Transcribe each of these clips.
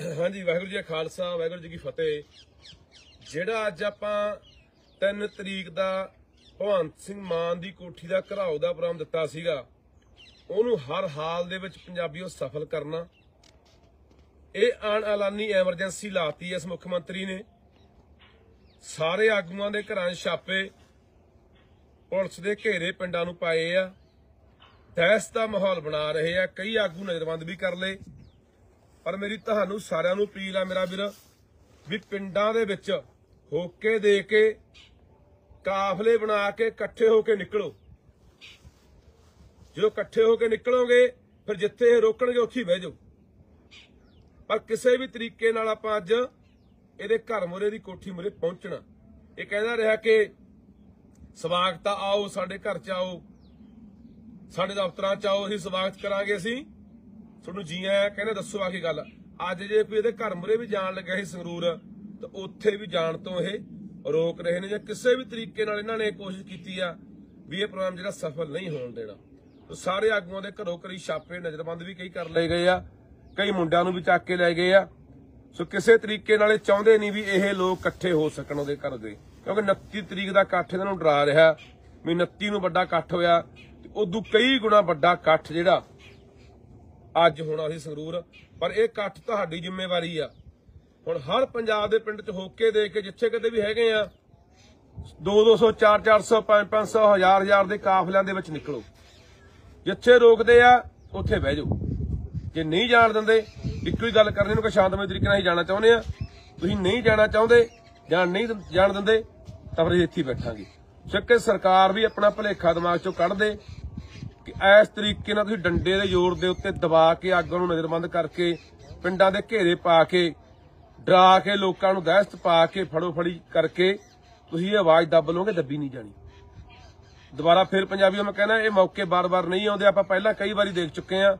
ਹਾਂਜੀ, ਵਾਹਿਗੁਰੂ ਜੀ ਕਾ ਖਾਲਸਾ, ਵਾਹਿਗੁਰੂ ਜੀ ਕੀ ਫਤਿਹ। ਜਿਹੜਾ ਅੱਜ ਆਪਾਂ 3 ਤਰੀਕ ਦਾ ਭਗਵੰਤ ਸਿੰਘ ਮਾਨ ਦੀ ਕੋਠੀ ਦਾ ਘਰਾਓ ਦਾ ਪ੍ਰੋਗਰਾਮ ਦਿੱਤਾ ਸੀਗਾ, ਉਹਨੂੰ ਹਰ ਹਾਲ ਦੇ ਵਿੱਚ ਪੰਜਾਬੀਓ ਸਫਲ ਕਰਨਾ। ਇਹ ਆਣ ਐਲਾਨੀ ਐਮਰਜੈਂਸੀ ਲਾਤੀ ਇਸ ਮੁੱਖ ਮੰਤਰੀ ਨੇ। ਸਾਰੇ ਆਗੂਆਂ ਦੇ ਘਰਾਂ 'ਚ ਛਾਪੇ, ਪੁਲਿਸ ਦੇ ਘੇਰੇ ਪਿੰਡਾਂ ਨੂੰ ਪਾਏ ਆ। ਦਹਿਸ਼ਤ ਦਾ ਮਾਹੌਲ ਬਣਾ ਰਹੇ ਆ, ਕਈ ਆਗੂ ਨਜ਼ਰਬੰਦ ਵੀ ਕਰ ਲਏ। ਪਰ ਮੇਰੀ ਤੁਹਾਨੂੰ ਸਾਰਿਆਂ ਨੂੰ ਅਪੀਲ ਆ ਮੇਰਾ ਵੀਰ, ਵੀ ਪਿੰਡਾਂ ਦੇ ਵਿੱਚ ਹੋਕੇ ਦੇ ਕੇ ਕਾਫਲੇ ਬਣਾ ਕੇ ਇਕੱਠੇ ਹੋ ਕੇ ਨਿਕਲੋ। ਜਦੋਂ ਇਕੱਠੇ ਹੋ ਕੇ ਨਿਕਲੋਗੇ, ਫਿਰ ਜਿੱਥੇ ਇਹ ਰੋਕਣਗੇ ਉੱਥੇ ਬਹਿ ਜਾਓ। ਪਰ ਕਿਸੇ ਵੀ ਤਰੀਕੇ ਨਾਲ ਆਪਾਂ ਅੱਜ ਇਹਦੇ ਘਰ ਮੁਰੇ ਦੀ ਕੋਠੀ ਮੁਰੇ ਪਹੁੰਚਣਾ। ਇਹ ਕਹਿੰਦਾ ਰਿਹਾ ਕਿ ਸਵਾਗਤ ਆਓ, ਸਾਡੇ ਘਰ ਚ ਆਓ, ਸਾਡੇ ਦਫ਼ਤਰਾਂ ਚ ਆਓ, ਅਸੀਂ ਸਵਾਗਤ ਕਰਾਂਗੇ ਅਸੀਂ। ਤੁਹਾਨੂੰ ਜੀ ਆਇਆਂ ਕਹਿੰਦੇ ਦੱਸੋ ਆ ਕੀ ਗੱਲ? ਅੱਜ ਜੇ ਕੋਈ ਇਹਦੇ ਘਰ ਮੁਰੇ ਵੀ ਜਾਣ ਲੱਗਿਆ ਸੀ ਸੰਗਰੂਰ, ਤਾਂ ਉੱਥੇ ਵੀ ਜਾਣ ਤੋਂ ਇਹ ਰੋਕ ਰਹੇ ਨੇ ਜਾਂ ਕਿਸੇ ਵੀ ਤਰੀਕੇ ਨਾਲ ਇਹਨਾਂ ਨੇ ਕੋਸ਼ਿਸ਼ ਕੀਤੀ ਆ ਵੀ ਇਹ ਪ੍ਰੋਗਰਾਮ ਜਿਹੜਾ ਸਫਲ ਨਹੀਂ ਹੋਣ ਦੇਣਾ। ਤਾਂ ਸਾਰੇ ਆਗੂਆਂ ਦੇ ਘਰੋਂ ਘਰੀ ਛਾਪੇ, ਨਜ਼ਰਬੰਦ ਵੀ ਕਈ ਕਰ ਲਏ ਗਏ ਆ, ਕਈ ਮੁੰਡਿਆਂ ਨੂੰ ਵੀ ਚੱਕ ਕੇ ਲੈ ਗਏ ਆ। ਸੋ ਕਿਸੇ ਤਰੀਕੇ ਨਾਲ ਇਹ ਚਾਹੁੰਦੇ ਨਹੀਂ ਵੀ ਇਹ ਲੋਕ ਇਕੱਠੇ ਹੋ ਸਕਣ ਉਹਦੇ ਘਰ ਦੇ। ਕਿਉਂਕਿ 29 ਤਰੀਕ ਦਾ ਇਕੱਠ ਇਹਨਾਂ ਨੂੰ ਡਰਾ ਰਿਹਾ। ਵੀ 29 ਨੂੰ ਵੱਡਾ ਇਕੱਠ ਹੋਇਆ, ਤੇ ਉਦੋਂ ਕਈ ਗੁਣਾ ਵੱਡਾ ਇਕੱਠ ਜਿਹੜਾ ਅੱਜ ਹੋਣਾ ਸੀ ਸੰਗਰੂਰ, ਪਰ ਇਹ ਇਕੱਠ ਤੁਹਾਡੀ ਜ਼ਿੰਮੇਵਾਰੀ ਆ। ਹੁਣ ਹਰ ਪੰਜਾਬ ਦੇ ਪਿੰਡ 'ਚ ਹੋਕੇ ਦੇ ਕੇ ਜਿੱਥੇ ਕਿਤੇ ਵੀ ਹੈਗੇ ਆ 2 200 4 400 5 500 1000 1000 ਦੇ ਕਾਫਲਿਆਂ ਦੇ ਵਿੱਚ ਨਿਕਲੋ। ਜਿੱਥੇ ਰੋਕਦੇ ਆ, ਉੱਥੇ ਬਹਿ ਜਾਓ। ਜੇ ਨਹੀਂ ਜਾਣ ਦਿੰਦੇ, ਇੱਕੋ ਹੀ ਗੱਲ ਕਰਨੀ ਨੂੰ ਕਿ ਸ਼ਾਂਤਮਈ ਤਰੀਕੇ ਨਾਲ ਹੀ ਜਾਣਾ ਚਾਹੁੰਦੇ ਆ। ਤੁਸੀਂ ਨਹੀਂ ਜਾਣਾ ਚਾਹੁੰਦੇ ਜਾਂ ਨਹੀਂ ਜਾਣ ਦਿੰਦੇ, ਤਾਂ ਫਿਰ ਇੱਥੇ ਬੈਠਾਂਗੇ। ਸਿੱਕੇ ਸਰਕਾਰ ਵੀ ਆਪਣਾ ਭਲੇਖਾ ਦਿਮਾਗ ਚੋਂ ਕੱਢ ਦੇ ਕਿ ਇਸ ਤਰੀਕੇ ਨਾਲ ਤੁਸੀਂ ਡੰਡੇ ਦੇ ਜ਼ੋਰ ਦੇ ਉੱਤੇ ਦਬਾ ਕੇ ਅੱਗ ਨੂੰ ਨਜ਼ਰਬੰਦ ਕਰਕੇ ਪਿੰਡਾਂ ਦੇ ਘੇਰੇ ਪਾ ਕੇ, ਡਰਾ ਕੇ ਲੋਕਾਂ ਨੂੰ ਦਹਿਸ਼ਤ ਪਾ ਕੇ ਫੜੋ ਫੜੀ ਕਰਕੇ ਤੁਸੀਂ ਇਹ ਆਵਾਜ਼ ਦੱਬ ਲਓਗੇ ਦੱਬੀ ਨਹੀਂ ਜਾਣੀ। ਦੁਬਾਰਾ ਫਿਰ ਪੰਜਾਬੀਓ ਮੈਂ ਕਹਿੰਦਾ ਇਹ ਮੌਕੇ ਬਾਰ-ਬਾਰ ਨਹੀਂ ਆਉਂਦੇ, ਆਪਾਂ ਪਹਿਲਾਂ ਕਈ ਵਾਰੀ ਦੇਖ ਚੁੱਕੇ ਆ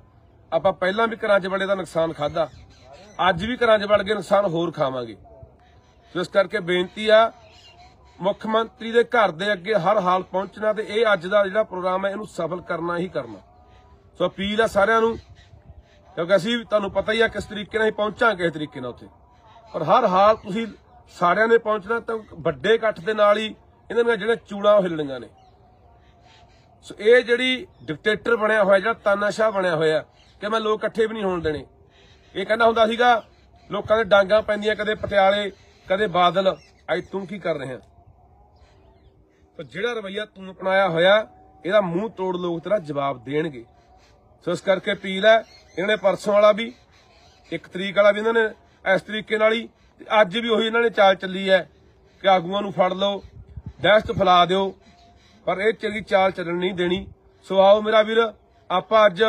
ਆਪਾਂ ਪਹਿਲਾਂ ਵੀ ਘਰਾਂ 'ਚ ਬੜੇ ਦਾ ਨੁਕਸਾਨ ਖਾਦਾ ਅੱਜ ਵੀ ਘਰਾਂ 'ਚ ਵੜ ਕੇ ਨੁਕਸਾਨ ਹੋਰ ਖਾਵਾਂਗੇ। ਸੋ ਇਸ ਕਰਕੇ ਬੇਨਤੀ ਆ ਮੁੱਖ ਮੰਤਰੀ ਦੇ ਘਰ ਦੇ ਅੱਗੇ ਹਰ ਹਾਲ ਪਹੁੰਚਣਾ ਤੇ ਇਹ ਅੱਜ ਦਾ ਜਿਹੜਾ ਪ੍ਰੋਗਰਾਮ ਹੈ, ਇਹਨੂੰ ਸਫਲ ਕਰਨਾ ਹੀ ਕਰਨਾ। ਸੋ ਅਪੀਲ ਆ ਸਾਰਿਆਂ ਨੂੰ, ਕਿਉਂਕਿ ਅਸੀਂ ਤੁਹਾਨੂੰ ਪਤਾ ਹੀ ਆ ਕਿਸ ਤਰੀਕੇ ਨਾਲ ਹੀ ਪਹੁੰਚਾਂਗੇ ਇਸ ਤਰੀਕੇ ਨਾਲ ਉੱਥੇ। ਪਰ ਹਰ ਹਾਲ ਤੁਸੀਂ ਸਾਰਿਆਂ ਨੇ ਪਹੁੰਚਣਾ ਤਾਂ ਵੱਡੇ ਇਕੱਠ ਦੇ ਨਾਲ ਹੀ ਇਹਨਾਂ ਦੀਆਂ ਜਿਹੜੇ ਚੂੜਾਂ ਹਿੱਲਣੀਆਂ ਨੇ। ਸੋ ਇਹ ਜਿਹੜੀ ਡਿਕਟੇਟਰ ਬਣਿਆ ਹੋਇਆ, ਜਿਹੜਾ ਤਾਨਾਸ਼ਾਹ ਬਣਿਆ ਹੋਇਆ, ਕਿ ਮੈਂ ਲੋਕ ਇਕੱਠੇ ਵੀ ਨਹੀਂ ਹੋਣ ਦੇਣੇ। ਇਹ ਕਹਿੰਦਾ ਹੁੰਦਾ ਸੀਗਾ, ਲੋਕਾਂ ਦੇ ਡਾਂਗਾ ਪੈਂਦੀਆਂ, ਕਦੇ ਪਟਿਆਲੇ, ਕਦੇ ਬਾਦਲ, ਅੱਜ ਤੂੰ ਕੀ ਕਰ ਰਿਹਾ? ਪਰ ਜਿਹੜਾ ਰਵਈਆ ਤੂੰ ਅਪਣਾਇਆ ਹੋਇਆ, ਇਹਦਾ ਮੂੰਹ ਤੋੜ ਲੋਕ ਤੇਰਾ ਜਵਾਬ ਦੇਣਗੇ। ਸੋ ਇਸ ਕਰਕੇ ਅਪੀਲ ਹੈ, ਇਹਨਾਂ ਨੇ ਪਰਸੋਂ ਵਾਲਾ ਵੀ, ਇੱਕ ਤਰੀਕ ਵਾਲਾ ਵੀ ਇਹਨਾਂ ਨੇ, ਇਸ ਤਰੀਕੇ ਨਾਲ ਹੀ ਅੱਜ ਵੀ ਉਹੀ ਇਹਨਾਂ ਨੇ ਚਾਲ ਚੱਲੀ ਹੈ ਕਿ ਆਗੂਆਂ ਨੂੰ ਫੜ ਲਓ ਦਹਿਸ਼ਤ ਫੈਲਾ ਦਿਓ, ਪਰ ਇਹ ਚੰਗੀ ਚਾਲ ਚੱਲਣ ਨਹੀਂ ਦੇਣੀ। ਸੋ ਆਓ ਮੇਰਾ ਵੀਰ, ਆਪਾਂ ਅੱਜ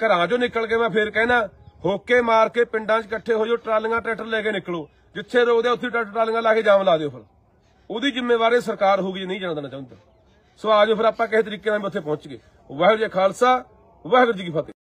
ਘਰਾਂ ਚੋਂ ਨਿਕਲ ਕੇ ਮੈਂ ਫੇਰ ਕਹਿਣਾ, ਹੋਕੇ ਮਾਰ ਕੇ ਪਿੰਡਾਂ 'ਚ ਇਕੱਠੇ ਹੋ ਜਾਓ ਟਰਾਲੀਆਂ, ਟਰੈਕਟਰ ਲੈ ਕੇ ਨਿਕਲੋ। ਜਿੱਥੇ ਰੋਕਦੇ ਉੱਥੇ ਟਰੈਕਟਰ, ਟਰਾਲੀਆਂ ਲਾ ਕੇ ਜਾਮ ਲਾ ਦਿਓ ਫਿਰ। ਉਹਦੀ ਜ਼ਿੰਮੇਵਾਰੀ ਸਰਕਾਰ ਹੋਊਗੀ ਜੇ ਨਹੀਂ ਜਾਣ ਦੇਣਾ ਚਾਹੁੰਦਾ। ਸੋ ਆਜੋ ਫਿਰ ਆਪਾਂ ਕਿਸੇ ਤਰੀਕੇ ਨਾਲ ਉੱਥੇ ਪਹੁੰਚ ਗਏ। ਵਾਹਿਗੁਰੂ ਜੀ ਖਾਲਸਾ, ਵਾਹਿਗੁਰੂ ਜੀ ਕੀ ਫਤਿਹ।